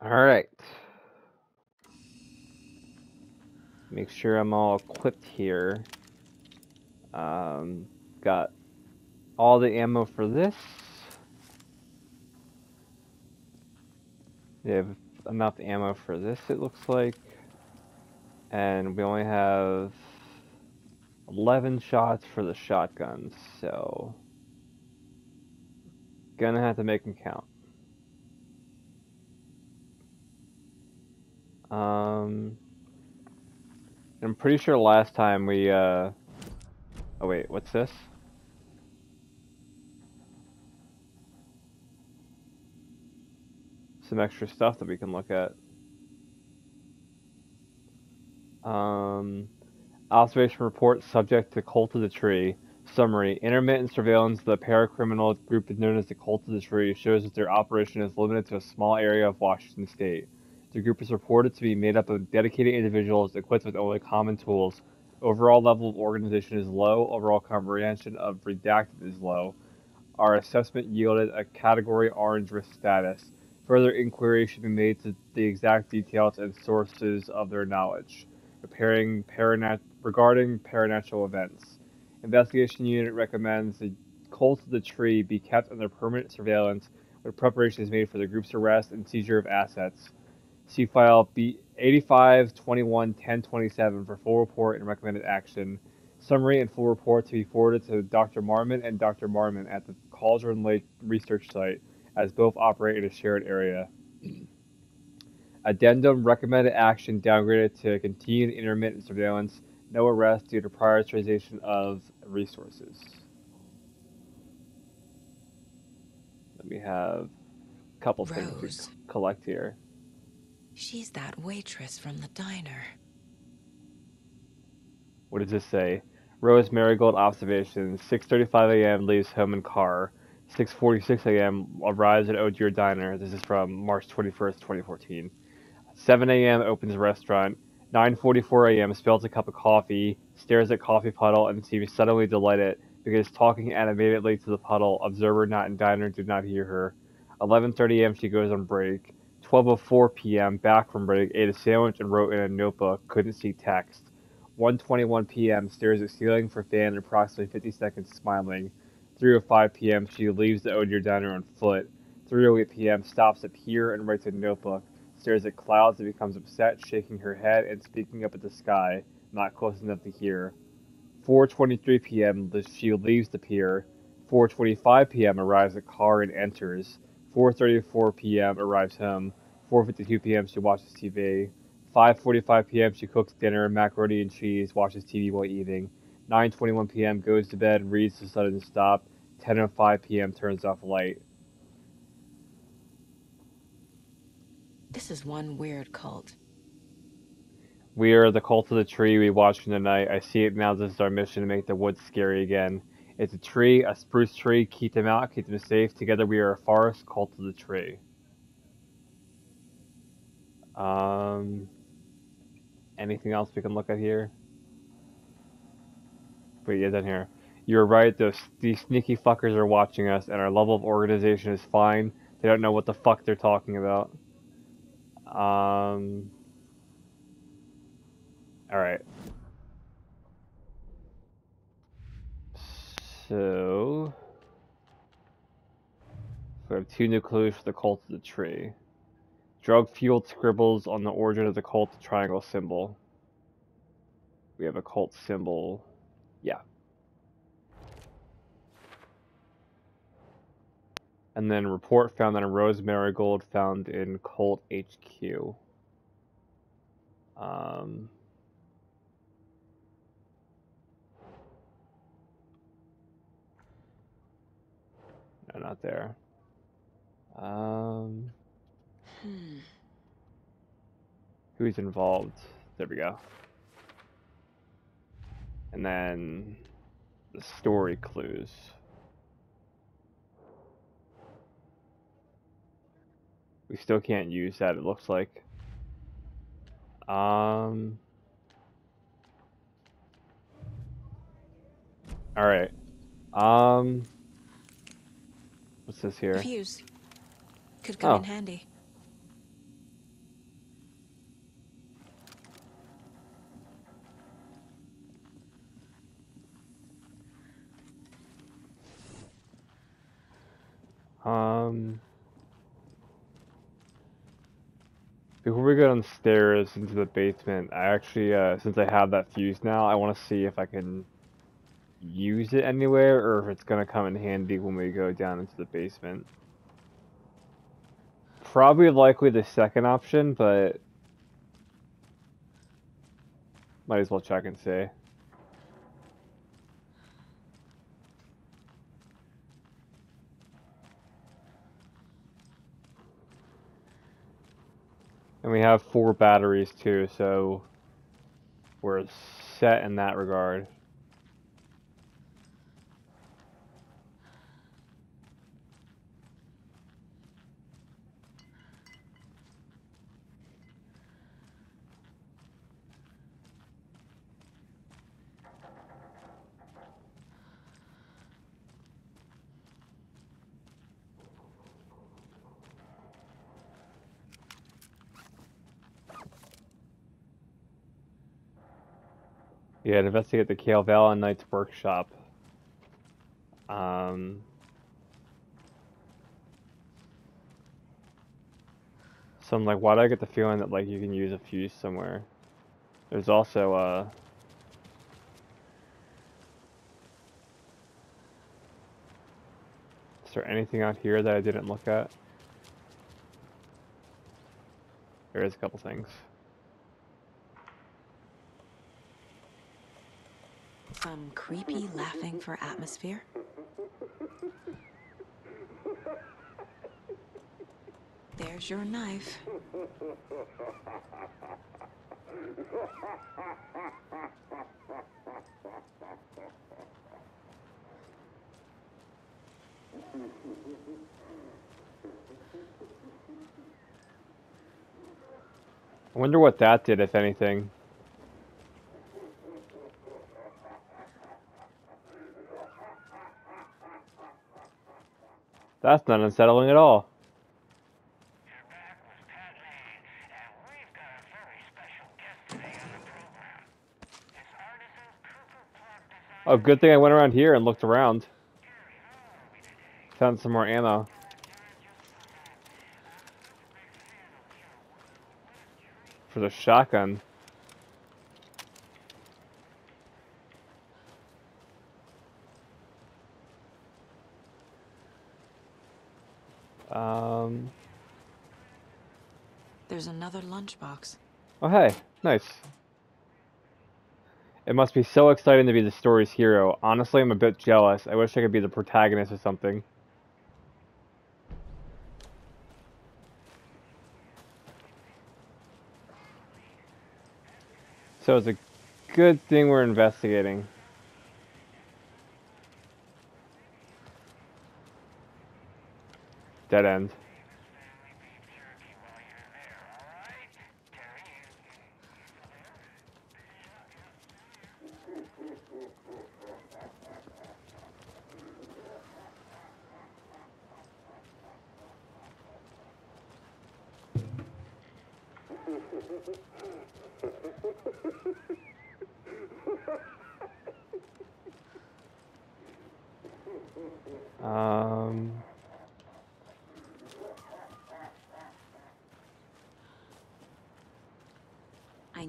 Alright. Make sure I'm all equipped here. Um, got all the ammo for this. We have enough ammo for this, it looks like. And we only have 11 shots for the shotguns, so... Gonna have to make them count. Um, I'm pretty sure last time we, uh... Oh wait, what's this? Some extra stuff that we can look at. Um, observation report subject to Cult of the Tree. Summary: Intermittent surveillance of the paracriminal group known as the Cult of the Tree shows that their operation is limited to a small area of Washington State. The group is reported to be made up of dedicated individuals equipped with only common tools. Overall level of organization is low. Overall comprehension of redacted is low. Our assessment yielded a category orange risk status. Further inquiry should be made to the exact details and sources of their knowledge paranat- regarding paranatural events. Investigation Unit recommends the cult of the tree be kept under permanent surveillance when preparation is made for the group's arrest and seizure of assets. See file B 85 21 10 27 for full report and recommended action. Summary and full report to be forwarded to Dr. Marmon and Dr. Marmon at the Cauldron Lake research site, as both operate in a shared area. Addendum recommended action downgraded to continued intermittent surveillance, no arrest due to prioritization of resources. Let me have a couple things to collect here. She's that waitress from the diner. What does this say? Rose Marigold observation. 6:35 a.m. leaves home in car. 6:46 a.m. arrives at Ogier Diner. This is from March 21st, 2014. 7 a.m. opens restaurant. 9:44 a.m. spills a cup of coffee, stares at coffee puddle, and seems suddenly delighted because talking animatedly to the puddle. Observer not in diner do not hear her. 11:30 a.m. she goes on break. 12:04 p.m. back from break, ate a sandwich and wrote in a notebook. Couldn't see text. 1:21 p.m. stares at ceiling for fan approximately 50 seconds, smiling. 3:05 p.m. she leaves the Ogier Diner on foot. 3:08 p.m. stops at pier and writes a notebook. Stares at clouds and becomes upset, shaking her head and speaking up at the sky, not close enough to hear. 4:23 p.m. she leaves the pier. 4:25 p.m. arrives at car and enters. 4:34 p.m. arrives home. 4:52 p.m. she watches TV. 5:45 p.m. she cooks dinner, macaroni and cheese, watches TV while eating. 9:21 p.m. goes to bed, reads to sudden stop. 10:05 p.m. turns off light. This is one weird cult. We are the cult of the tree we watched from the night. I see it now. This is our mission to make the woods scary again. It's a tree, a spruce tree. Keep them out, keep them safe. Together we are a forest cult of the tree. Um, anything else we can look at here? Wait, yeah, down here. You're right. Those these sneaky fuckers are watching us, and our level of organization is fine. They don't know what the fuck they're talking about. Um. All So we have two new clues for the cult of the tree. Drug fueled scribbles on the origin of the cult triangle symbol. We have a cult symbol. Yeah. And then report found that a rose marigold found in cult HQ. Um, no, not there. Um, who's involved? There we go. And then the story clues. We still can't use that, it looks like. Um. Alright. Um. What's this here? Fuse. Could come oh. in handy. Um, before we go downstairs into the basement, I actually, uh, since I have that fuse now, I want to see if I can use it anywhere or if it's going to come in handy when we go down into the basement. Probably likely the second option, but might as well check and see. And we have four batteries too, so we're set in that regard. Yeah, investigate the Kalevala Knight's workshop. Um, so I'm like, why do I get the feeling that like you can use a fuse somewhere? There's also uh. Is there anything out here that I didn't look at? There is a couple things. Some creepy laughing for atmosphere? There's your knife. I wonder what that did, if anything. That's not unsettling at all. Oh, good thing I went around here and looked around. Found some more ammo. For the shotgun. Um. There's another lunchbox. Oh, hey. Nice. It must be so exciting to be the story's hero. Honestly, I'm a bit jealous. I wish I could be the protagonist or something. So it's a good thing we're investigating. Dead end. Um.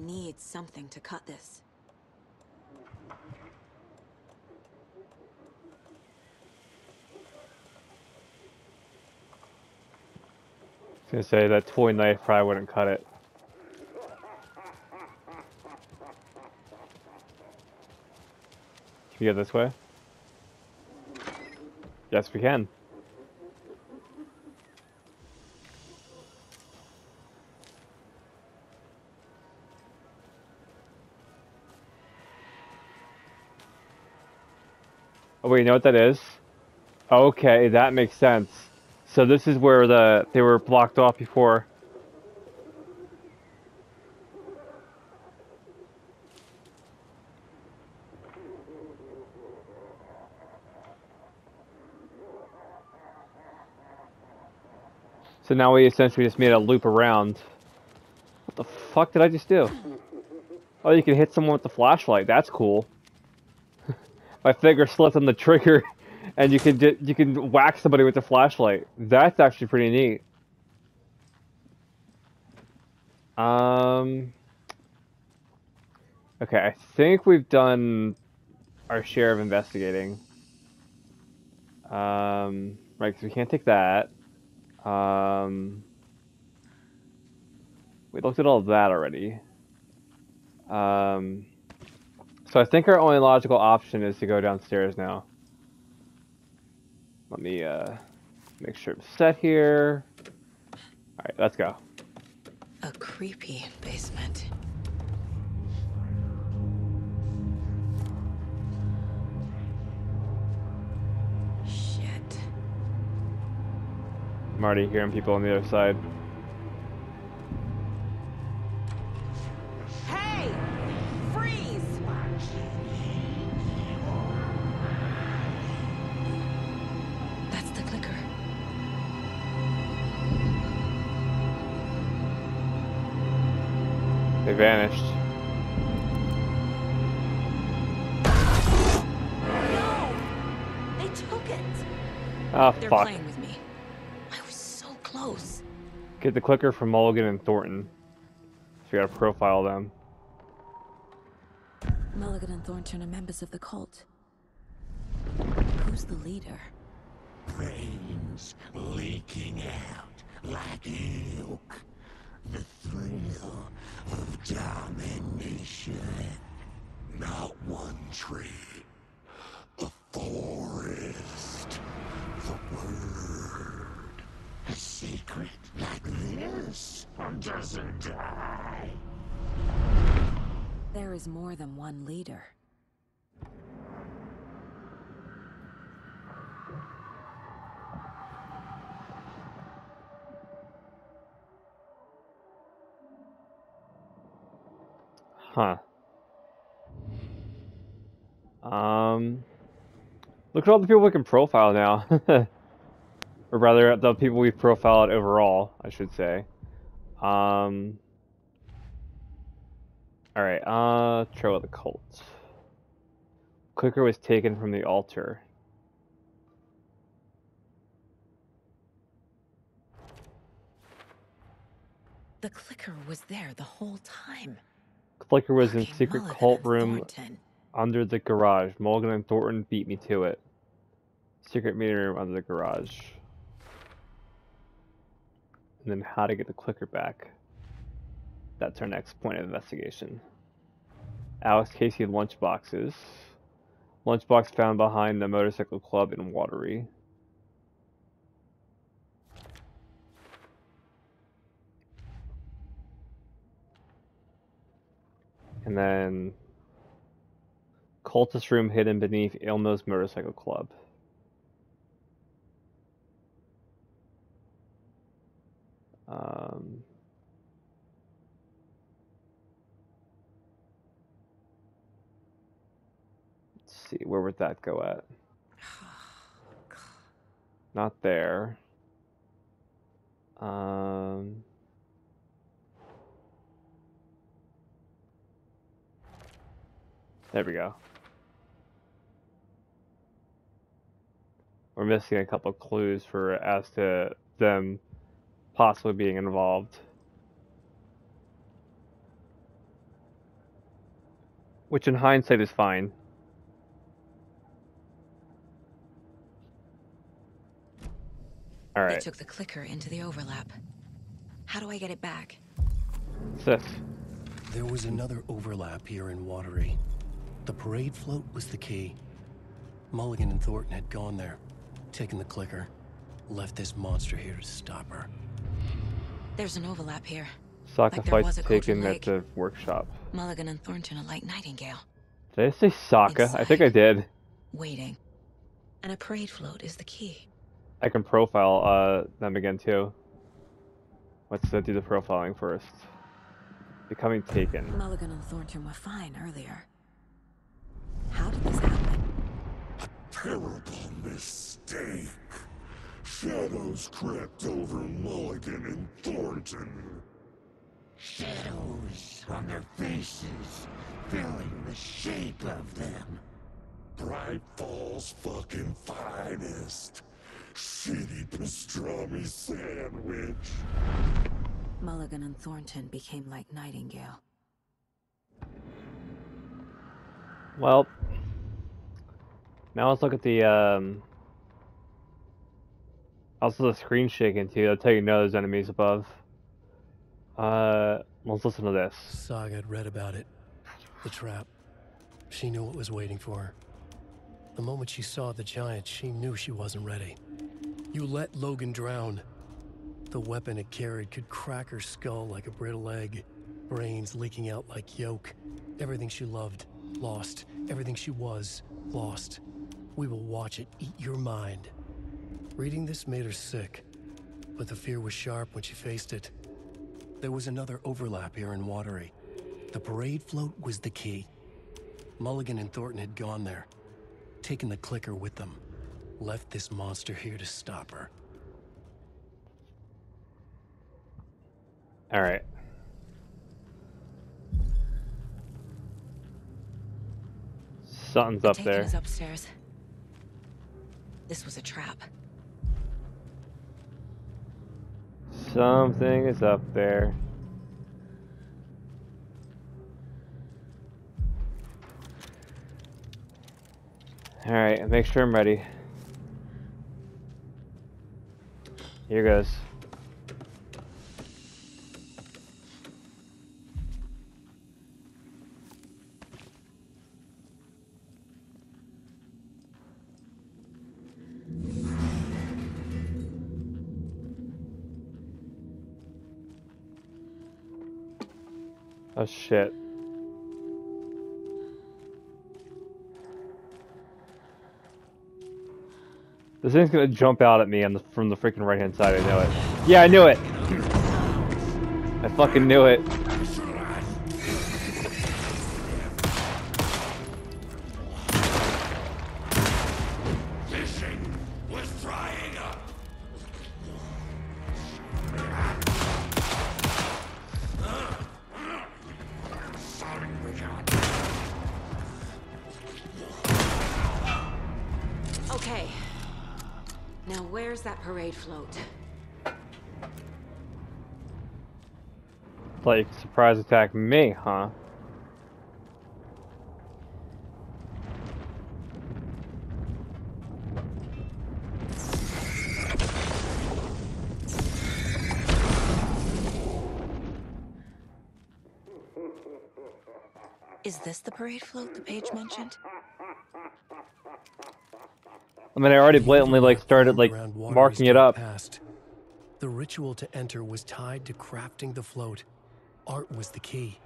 Need something to cut this. I was gonna say that toy knife probably wouldn't cut it. Can we go this way? Yes, we can. Wait, you know what that is? Okay, that makes sense. So this is where the they were blocked off before. So now we essentially just made a loop around. What the fuck did I just do? Oh, you can hit someone with the flashlight. That's cool. My finger slipped on the trigger and you can di- you can whack somebody with a flashlight. That's actually pretty neat. Um. Okay, I think we've done our share of investigating. Um, right, because we can't take that. Um, we looked at all that already. Um, so I think our only logical option is to go downstairs now. Let me uh, make sure I'm set here. All right, let's go. A creepy basement. Shit. I'm already hearing people on the other side. Ah, They're fuck. playing with me. I was so close. Get the clicker from Mulligan and Thornton. So you gotta profile them. Mulligan and Thornton are members of the cult. Who's the leader? brains leaking out like milk. The thrill of domination. Not one tree. A forest. The word. A secret like this doesn't die. There is more than one leader. Huh. Um, look at all the people we can profile now. or rather, the people we've profiled overall, I should say. Um, Alright, uh, Trail of the Cult. Clicker was taken from the altar. The clicker was there the whole time. Clicker was in secret Mulligan cult room Thornton. Under the garage. Mulligan and Thornton beat me to it. Secret meeting room under the garage. And then how to get the clicker back. That's our next point of investigation. Alex Casey lunchboxes. Lunchbox found behind the motorcycle club in Watery. And then cultist room hidden beneath Ilmo's motorcycle club. Um, let's see, where would that go at? Not there. Um, there we go. We're missing a couple clues for as to them possibly being involved. Which in hindsight is fine. They Alright, took the clicker into the overlap. How do I get it back? what's? There was another overlap here in Watery. The parade float was the key. Mulligan and Thornton had gone there, taken the clicker, left this monster here to stop her. There's an overlap here. Sokka Like fights taken at the workshop. Mulligan and Thornton are like Nightingale, Did I say Sokka? I think I did. waiting. And a parade float is the key. I can profile uh, them again too. Let's uh, do the profiling first. Becoming taken. Mulligan and Thornton were fine earlier. Terrible mistake. Shadows crept over Mulligan and Thornton. Shadows on their faces, filling the shape of them. Bright Falls fucking finest. Shitty pastrami sandwich. Mulligan and Thornton became like Nightingale. Well, now let's look at the um. Also, the screen shaking too. That'll tell you no there's enemies above. Uh, let's listen to this. Saga had read about it. The trap. She knew what was waiting for her. The moment she saw the giant, she knew she wasn't ready. You let Logan drown. The weapon it carried could crack her skull like a brittle egg, brains leaking out like yolk. Everything she loved, lost. Everything she was, lost. We will watch it eat your mind. Reading this made her sick, but the fear was sharp when she faced it. There was another overlap here in Watery. The parade float was the key. Mulligan and Thornton had gone there, taken the clicker with them, left this monster here to stop her. All right. Something's up there. upstairs. This was a trap. Something is up there. Alright, make sure I'm ready. Here goes. Oh shit. This thing's gonna jump out at me the, from the freaking right hand side, I know it. Yeah, I knew it! I fucking knew it. Surprise attack me, huh? Is this the parade float the page mentioned? I mean, I already blatantly, like, started, like, around Watery's marking it up. Past. The ritual to enter was tied to crafting the float. Art was the key.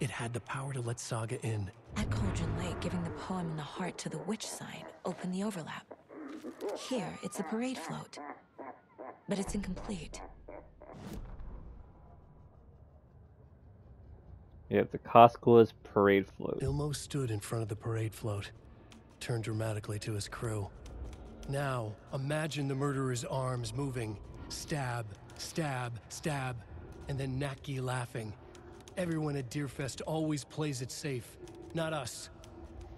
It had the power to let Saga in. At Cauldron Lake, giving the poem and the heart to the witch sign opened the overlap. Here, it's the parade float. But it's incomplete. You have the Koskela's parade float. Ilmo stood in front of the parade float, turned dramatically to his crew. Now, imagine the murderer's arms moving. Stab, stab, stab, and then Naki laughing. Everyone at Deerfest always plays it safe, not us.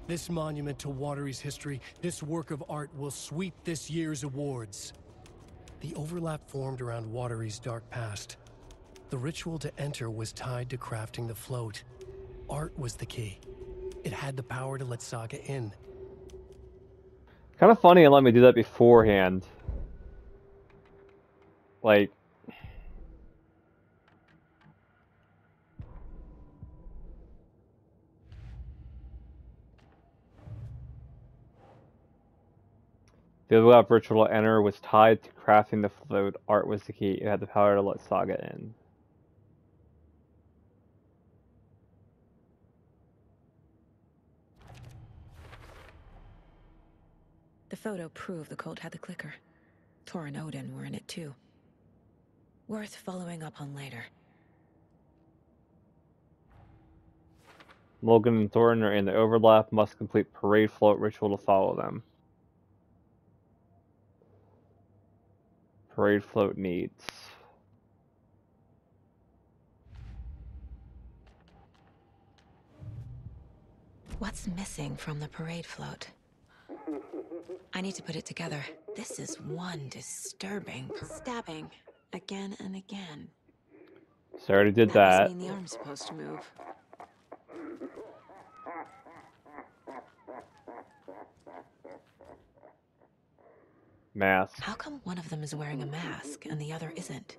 This monument to Watery's history, this work of art will sweep this year's awards. The overlap formed around Watery's dark past. The ritual to enter was tied to crafting the float. Art was the key. It had the power to let Saga in. Kind of funny and let me do that beforehand. Like, the overlap ritual enter was tied to crafting the float. Art was the key. It had the power to let Saga in. The photo proved the cult had the clicker. Tor and Odin were in it too. Worth following up on later. Logan and Thornton are in the overlap. Must complete parade float ritual to follow them. Parade float needs. What's missing from the parade float? I need to put it together. This is one disturbing. Stabbing. Again and again. So I already did That that. mean the arm's supposed to move. Mask. How come one of them is wearing a mask and the other isn't?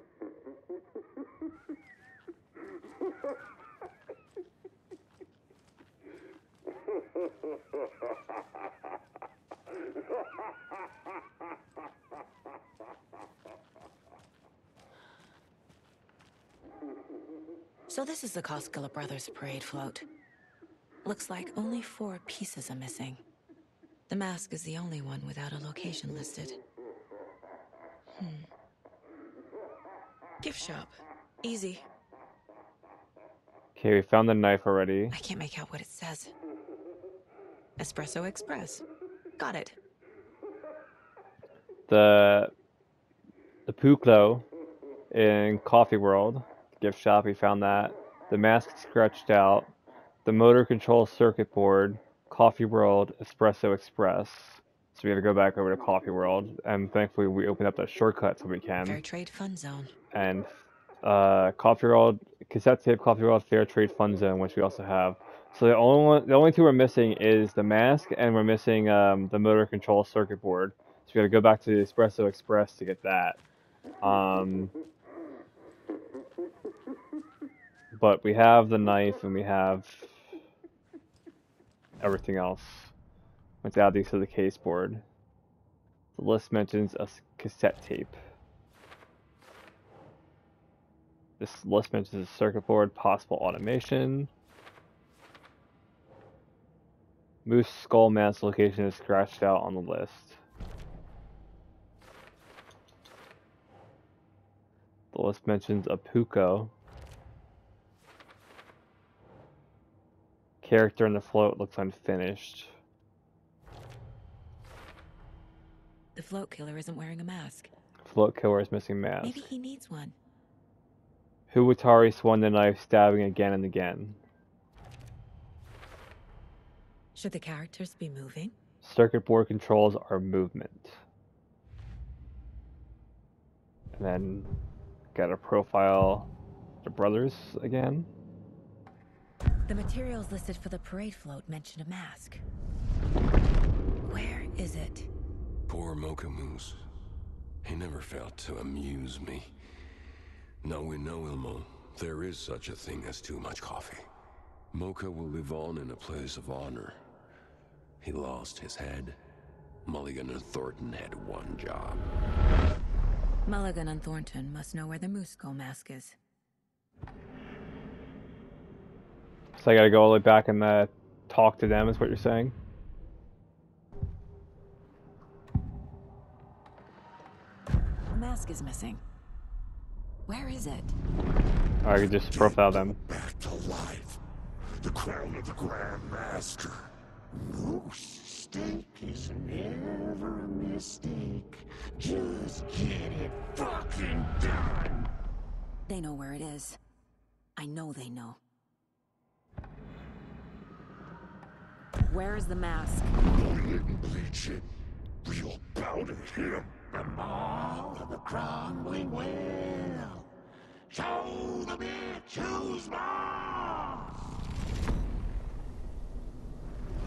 So this is the Koskela Brothers parade float. Looks like only four pieces are missing. The mask is the only one without a location listed. Hmm. Gift shop. Easy. Okay, we found the knife already. I can't make out what it says. Espresso Express. Got it. The the Puukko in Coffee World gift shop. We found that. The mask scratched out. The motor control circuit board. Coffee World Espresso Express. So we have to go back over to Coffee World, and thankfully we opened up that shortcut so we can. Fair. Trade Fun Zone. And uh, Coffee World cassette tape, Coffee World Fair Trade Fund Zone, which we also have. So the only one, the only two we're missing is the mask, and we're missing um, the motor control circuit board. So we got to go back to the Espresso Express to get that. Um, but we have the knife, and we have everything else. Let's add these to the case board. The list mentions a cassette tape. This list mentions a circuit board, possible automation. Moose skull mask location is scratched out on the list. The list mentions a Puukko. Character in the float looks unfinished. The float killer isn't wearing a mask. Float killer is missing mask. Maybe he needs one. Huatari swung the knife, stabbing again and again. Should the characters be moving? Circuit board controls are movement. And then got a profile the brothers again. The materials listed for the parade float mention a mask. Where is it? Poor Mocha Moose. He never failed to amuse me. Now we know, Ilmo, there is such a thing as too much coffee. Mocha will live on in a place of honor. He lost his head. Mulligan and Thornton had one job. Mulligan and Thornton must know where the Moose Skull mask is. So I gotta go all the way back and uh, talk to them, is what you're saying? The mask is missing. Where is it? I could just profile them. Back to life. The crown of the Grand Master. Moose steak is never a mistake. Just get it fucking done. They know where it is. I know they know. Where is the mask? bleach it. Powder him. The of the crumbling well. Show the bitch who's boss.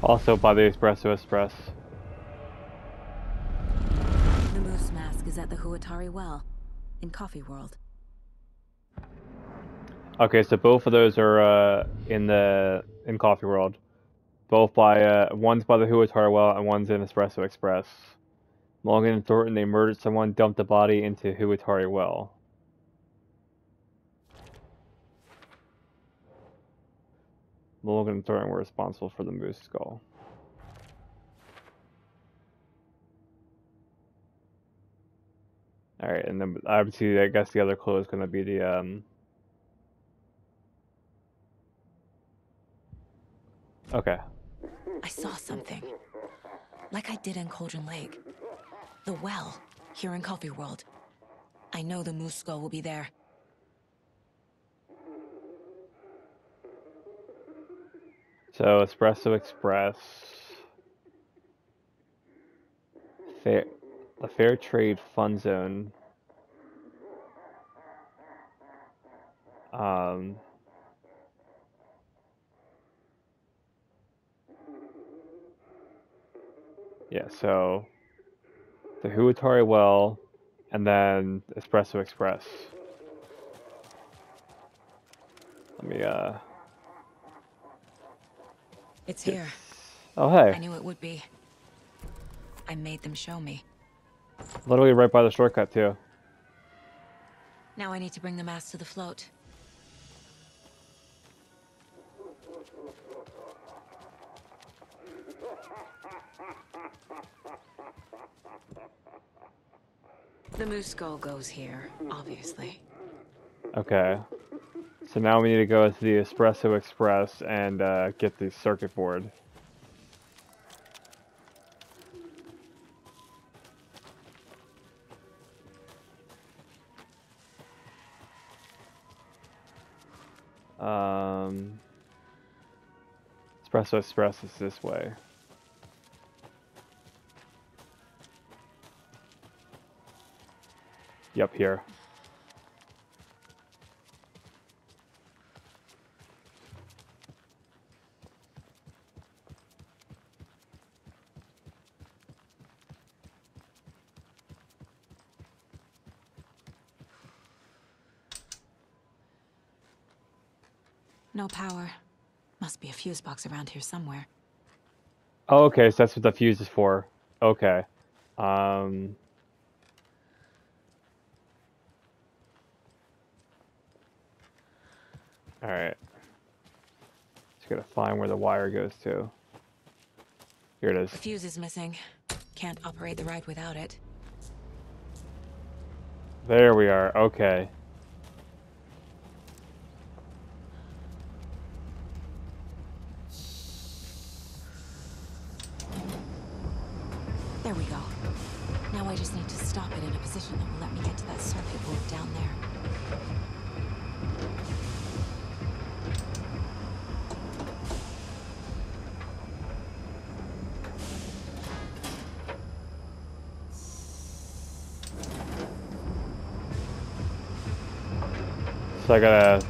Also by the Espresso Express. The Moose mask is at the Huatari Well, in Coffee World. Okay, so both of those are uh, in the in Coffee World. Both by uh, one's by the Huatari Well and one's in Espresso Express. Morgan and Thornton they murdered someone, dumped the body into Huatari Well. Morgan and Thornton were responsible for the moose skull. All right, and then obviously I guess the other clue is going to be the um. Okay. I saw something. Like I did in Cauldron Lake. The well, here in Coffee World. I know the Moose Skull will be there. So Espresso Express. Fair, the Fair Trade Fun Zone. Um, yeah, so the Huatari Well, and then Espresso Express. Let me, uh, It's here. oh hey. I knew it would be. I made them show me. literally right by the shortcut too. Now I need to bring the mass to the float. The moose skull goes here, obviously. Okay. So now we need to go to the Espresso Express and uh, get the circuit board. Um, Espresso Express is this way. Yep, here. No power. Must be a fuse box around here somewhere. Oh, okay, so that's what the fuse is for. Okay. Um. Alright. Just gotta find where the wire goes to. Here it is. The fuse is missing. Can't operate the ride without it. There we are. Okay. I gotta.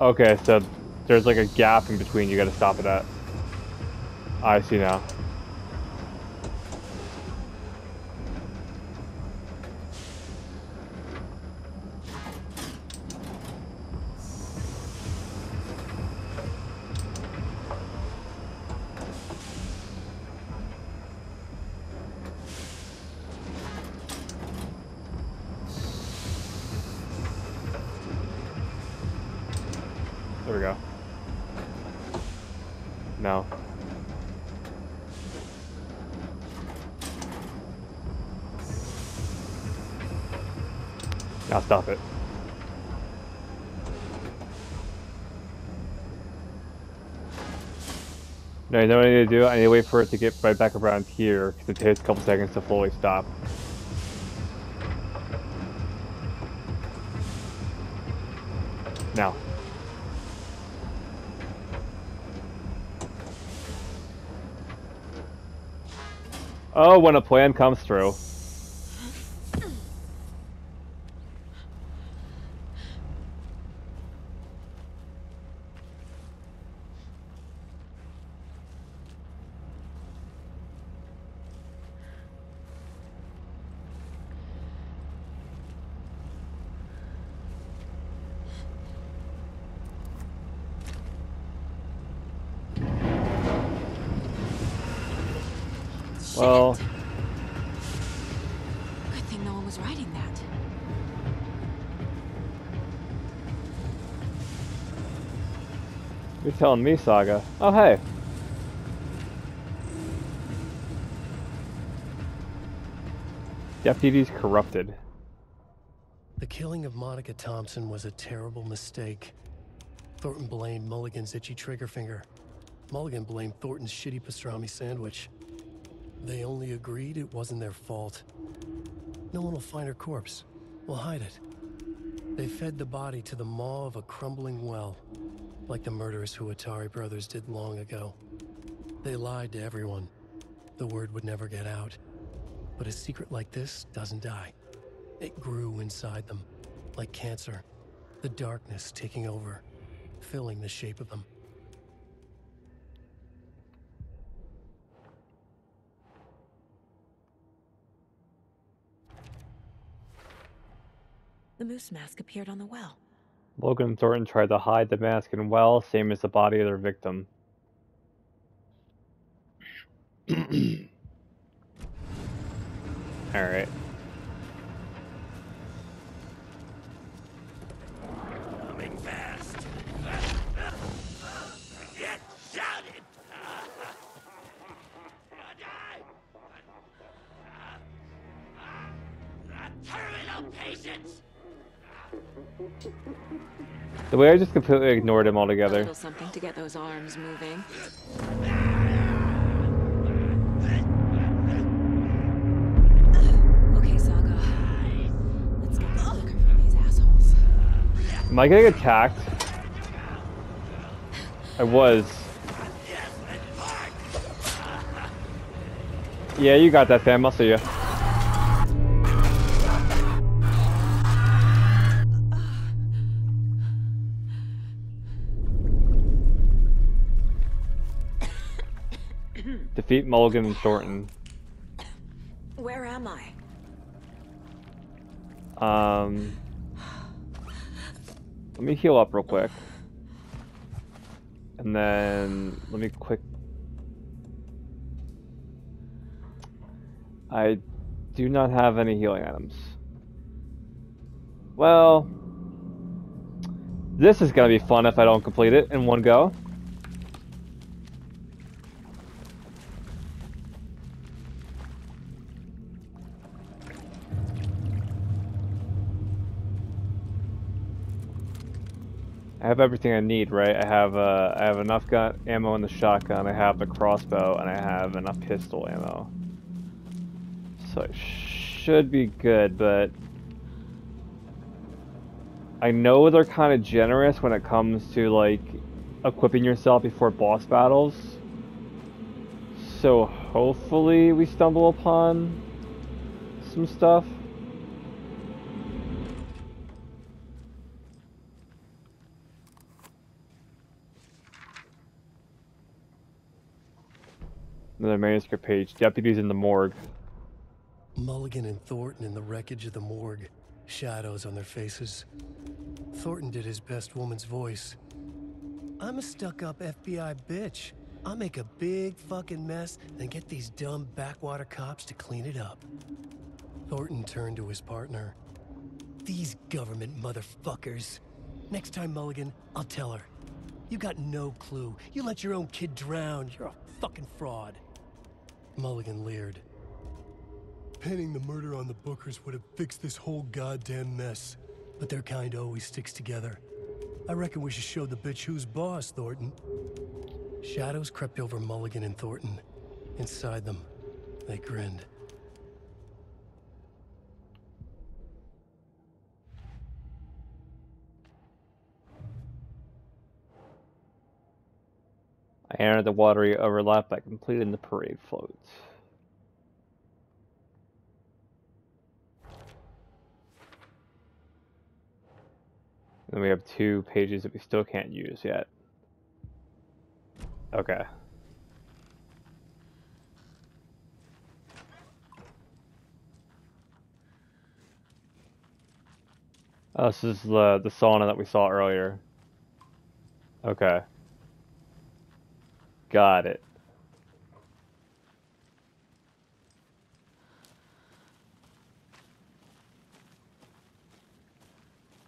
Okay, so there's like a gap in between you gotta stop it at. I see now. Stop it. No, you know what I need to do? I need to wait for it to get right back around here, because it takes a couple seconds to fully stop. Now. Oh, when a plan comes through. Well, Shit. Good thing no one was riding that. you're telling me, Saga. Oh, hey. Deputies corrupted. The killing of Monica Thompson was a terrible mistake. Thornton blamed Mulligan's itchy trigger finger. Mulligan blamed Thornton's shitty pastrami sandwich. They only agreed it wasn't their fault. No one will find her corpse. We'll hide it. They fed the body to the maw of a crumbling well. like the murderous Huatari brothers did long ago. They lied to everyone. The word would never get out. But a secret like this doesn't die. It grew inside them, like cancer. The darkness taking over, filling the shape of them. The moose mask appeared on the well. Logan and Thornton tried to hide the mask in well, same as the body of their victim. Alright. The way I just completely ignored him altogether. something to get those arms moving. Uh, okay, Saga. Let's get liquor from these assholes. Am I getting attacked? I was. Yeah, you got that, fam. I'll see ya. Defeat Mulligan and Thornton. Where am I? Um, let me heal up real quick. And then let me quick. I do not have any healing items. Well, this is gonna be fun if I don't complete it in one go. I have everything I need, right? I have uh, I have enough gun ammo in the shotgun. I have the crossbow, and I have enough pistol ammo. So it should be good, but I know they're kind of generous when it comes to like equipping yourself before boss battles. So hopefully we stumble upon some stuff. Another manuscript page. Deputies in the morgue. Mulligan and Thornton in the wreckage of the morgue, shadows on their faces. Thornton did his best woman's voice. I'm a stuck up FBI bitch. I'll make a big fucking mess, then get these dumb backwater cops to clean it up. Thornton turned to his partner. These government motherfuckers. Next time, Mulligan, I'll tell her. You got no clue. You let your own kid drown. You're a fucking fraud. Mulligan leered. Pinning the murder on the Bookers would have fixed this whole goddamn mess. But their kind always sticks together. I reckon we should show the bitch who's boss, Thornton. Shadows crept over Mulligan and Thornton. Inside them, they grinned. Entered the watery overlap by completing the parade float. Then we have two pages that we still can't use yet. Okay. Oh, this is the the sauna that we saw earlier. Okay. Got it.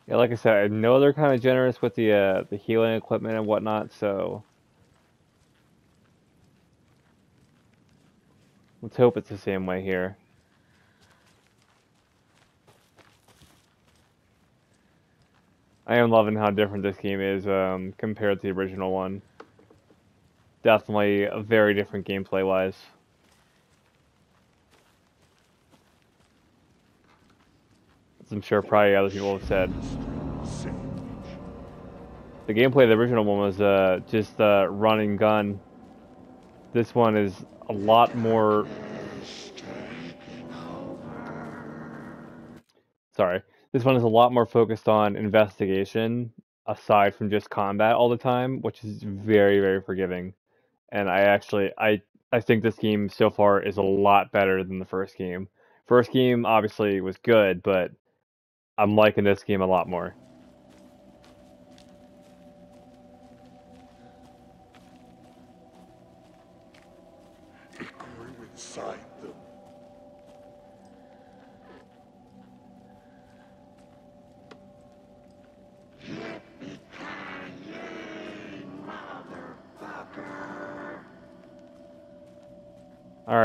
Yeah, like I said, I know they're kind of generous with the uh, the healing equipment and whatnot, so let's hope it's the same way here. I am loving how different this game is um, compared to the original one definitely a very different gameplay wise. As I'm sure probably other people have said. The gameplay of the original one was uh, just uh, run and gun. This one is a lot more. Sorry, this one is a lot more focused on investigation, aside from just combat all the time, which is very, very forgiving. And I actually, I, I think this game so far is a lot better than the first game. First game obviously was good, but I'm liking this game a lot more.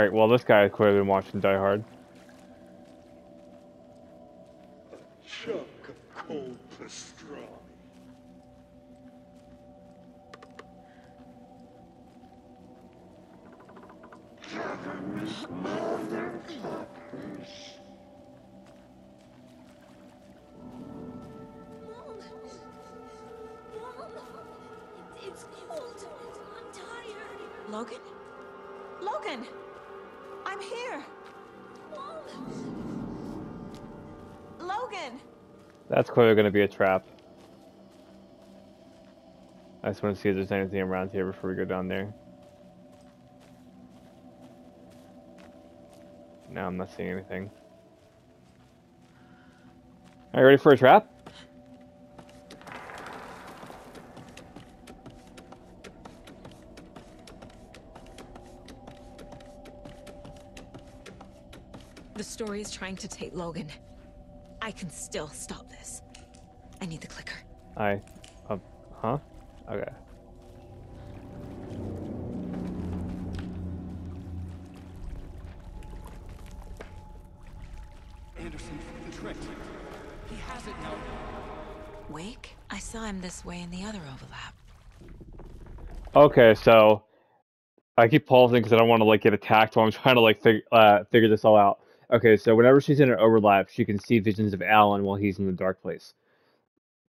All right, well this guy has clearly been watching Die Hard. A chunk of cold pastrami. That's clearly going to be a trap. I just want to see if there's anything around here before we go down there. No, I'm not seeing anything. Are you ready for a trap? The story is trying to take Logan. I can still stop this. I need the clicker. I, uh, huh? Okay. Anderson, the trick. He has it now. Wake? I saw him this way in the other overlap. Okay, so I keep pausing because I don't want to like get attacked while I'm trying to like fig- uh, figure this all out. Okay, so whenever she's in an overlap, she can see visions of Alan while he's in the dark place.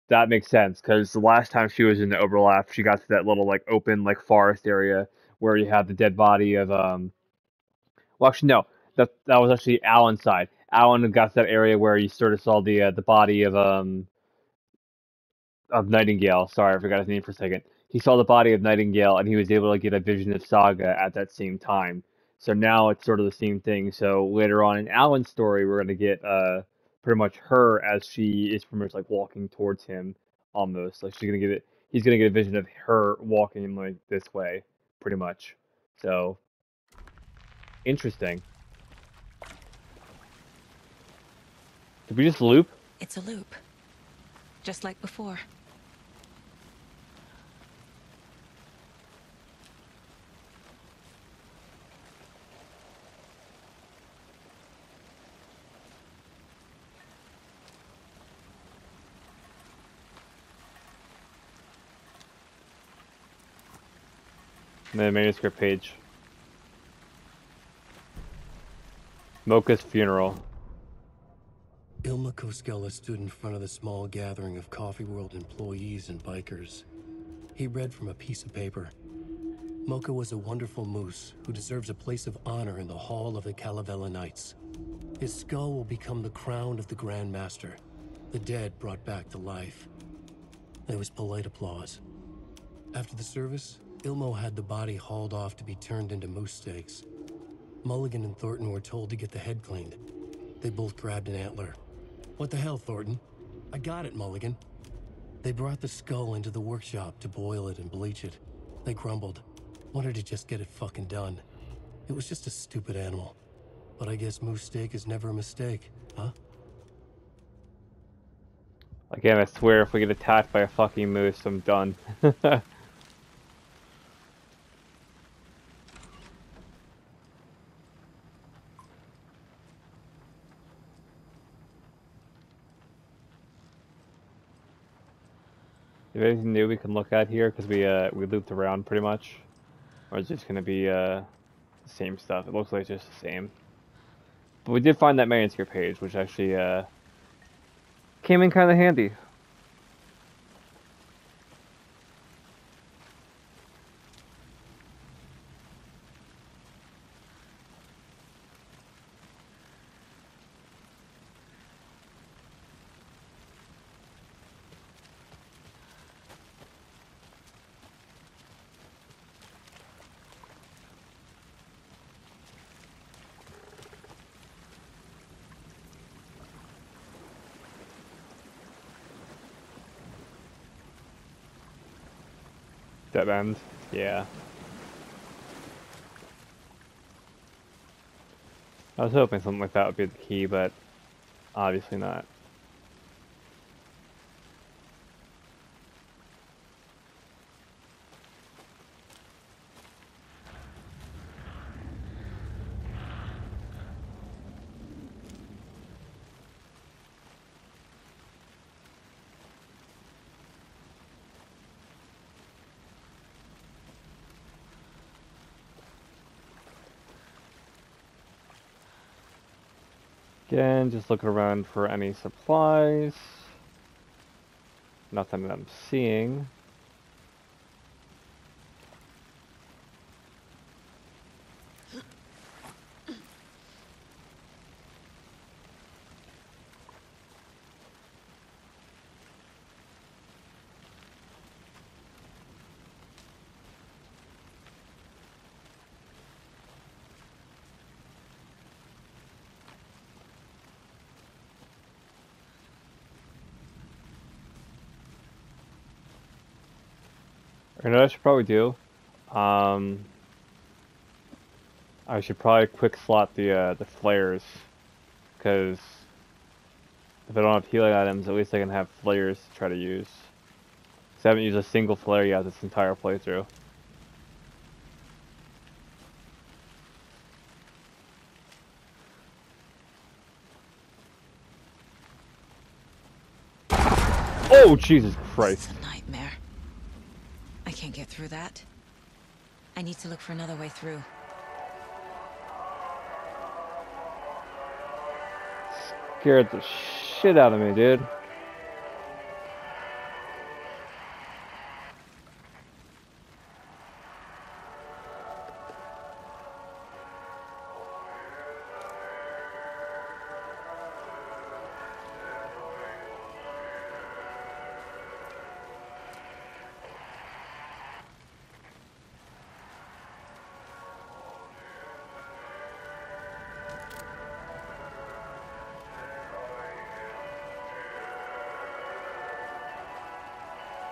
That makes sense because the last time she was in the overlap, she got to that little like open like forest area where you have the dead body of um. Well, actually, no, that that was actually Alan's side. Alan got to that area where you sort of saw the uh, the body of um of Nightingale. Sorry, I forgot his name for a second. He saw the body of Nightingale, and he was able to get a vision of Saga at that same time. So now it's sort of the same thing. So later on in Alan's story, we're gonna get uh pretty much her as she is pretty much like walking towards him almost. Like she's gonna get it. He's gonna get a vision of her walking like this way, pretty much. So interesting. Did we just loop? It's a loop. Just like before. The manuscript page. Mocha's funeral. Ilmo Koskela stood in front of the small gathering of Coffee World employees and bikers. He read from a piece of paper. Mocha was a wonderful moose who deserves a place of honor in the Hall of the Kalevala Knights. His skull will become the crown of the Grand Master, the dead brought back to life. There was polite applause. After the service, Ilmo had the body hauled off to be turned into moose steaks. Mulligan and Thornton were told to get the head cleaned. They both grabbed an antler. What the hell, Thornton? I got it, Mulligan. They brought the skull into the workshop to boil it and bleach it. They grumbled. Wanted to just get it fucking done. It was just a stupid animal. But I guess moose steak is never a mistake, huh? Again, I swear if we get attacked by a fucking moose, I'm done. there anything new we can look at here? Because we uh we looped around pretty much, or is it just gonna be uh the same stuff? It looks like it's just the same. But we did find that manuscript page, which actually uh came in kind of handy. Dead end. Yeah. I was hoping something like that would be the key, but obviously not. Again, just looking around for any supplies. Nothing that I'm seeing. You know I should probably do? Um, I should probably quick slot the uh, the flares, because if I don't have healing items, at least I can have flares to try to use. 'Cause I haven't used a single flare yet this entire playthrough. Oh Jesus Christ! Nightmare. Through that. I need to look for another way through. Scared the shit out of me, dude.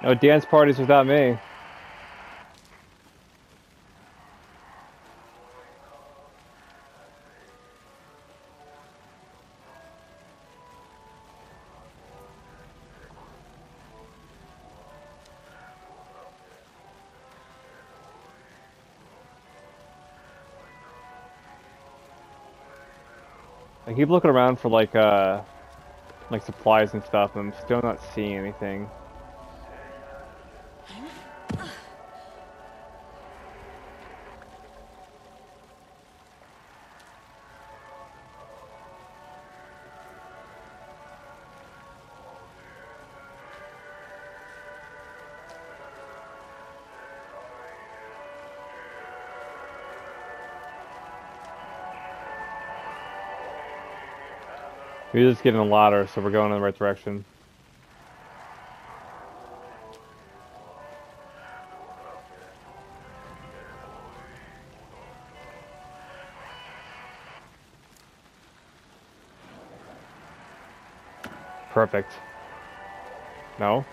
No dance parties without me. I keep looking around for like uh like supplies and stuff and I'm still not seeing anything. We're just getting a ladder, so we're going in the right direction. Perfect. No?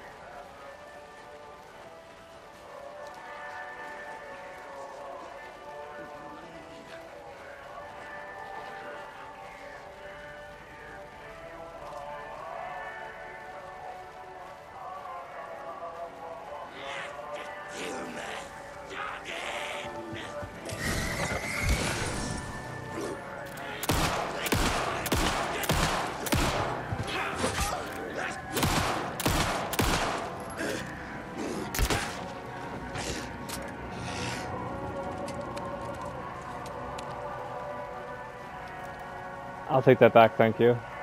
Take that back, thank you.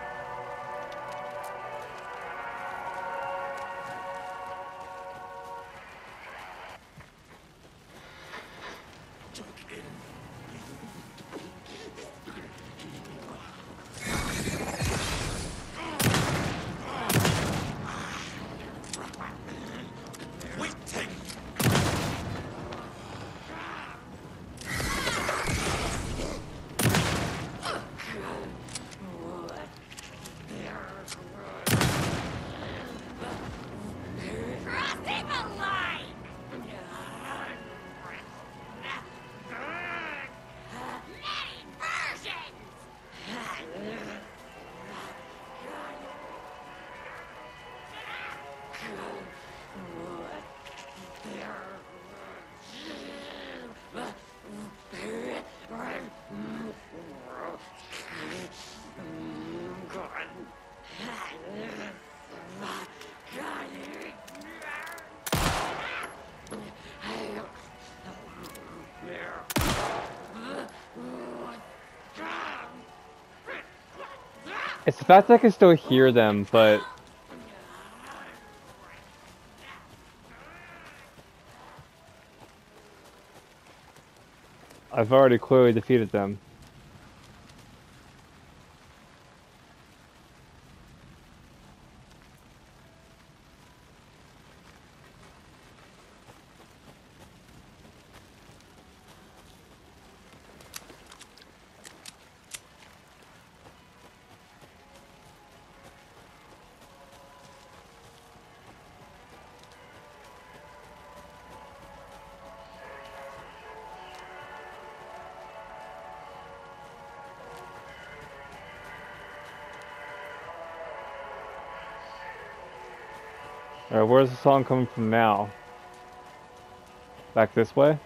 It's the fact that I can still hear them, but I've already clearly defeated them. Alright, where's the song coming from now? Back this way?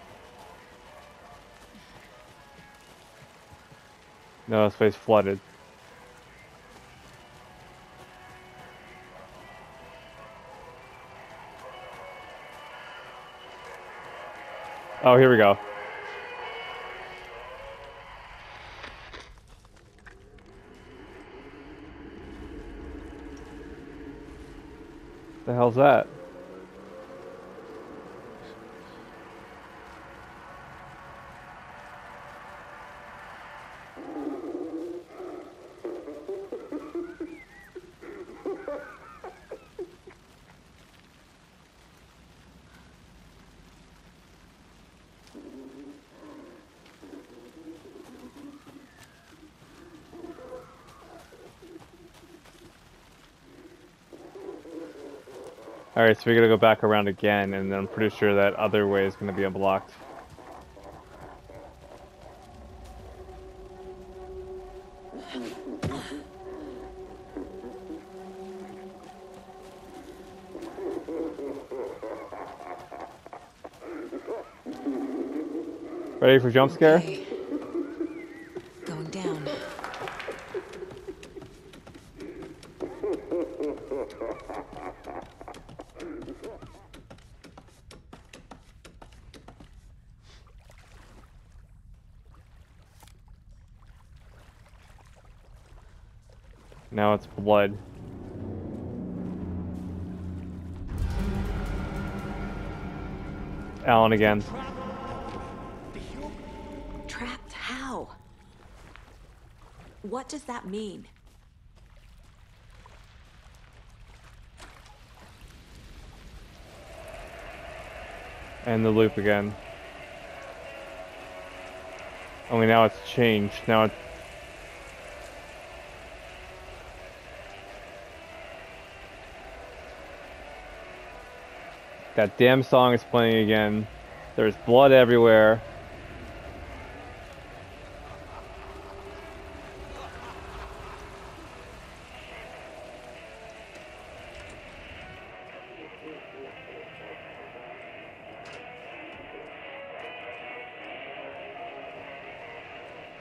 No, this place flooded. Oh, here we go. The hell's that? Alright, so we gotta go back around again, and I'm pretty sure that other way is gonna be unblocked. Ready for jump scare? Okay. Blood. Alan again. Trapped how? What does that mean? And the loop again. Only now it's changed. Now it's That damn song is playing again. There's blood everywhere.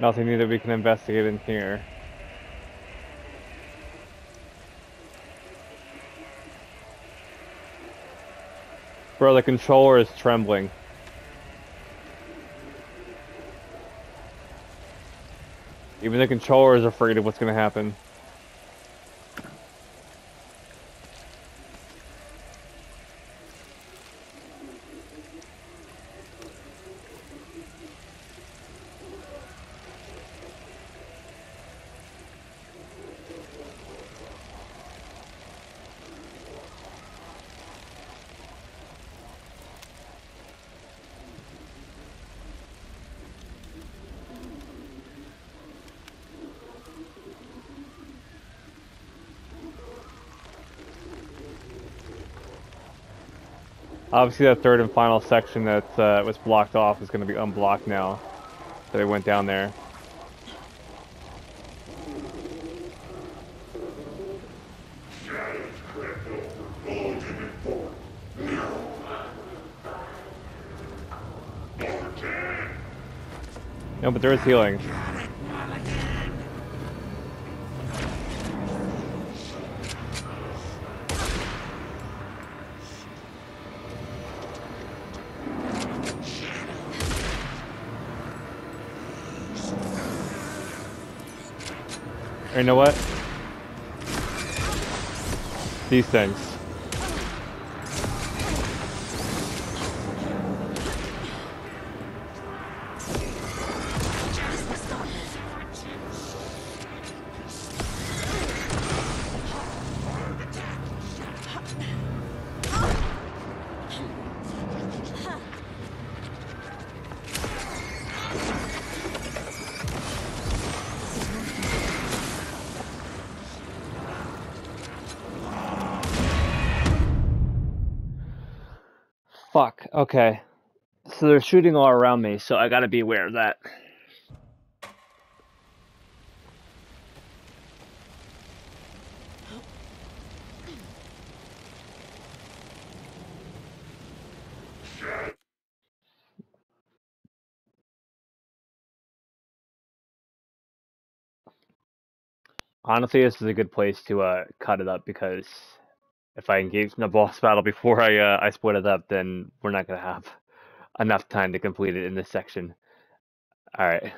Nothing new that we can investigate in here. Bro, the controller is trembling. Even the controller is afraid of what's gonna happen. Obviously, that third and final section that uh, was blocked off is going to be unblocked now that I went down there. No, but there is healing. know what? These things. So they're shooting all around me, so I gotta be aware of that. Honestly, this is a good place to uh, cut it up because if I engage in a boss battle before I uh, I split it up, then we're not gonna have enough time to complete it in this section. All right.